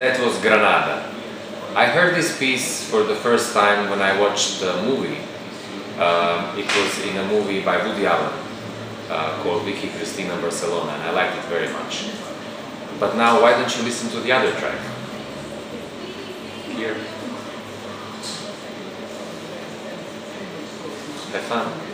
That was Granada. I heard this piece for the first time when I watched the movie. Um, it was in a movie by Woody Allen uh, called Vicky Cristina Barcelona and I liked it very much. But now why don't you listen to the other track? Here. Have fun.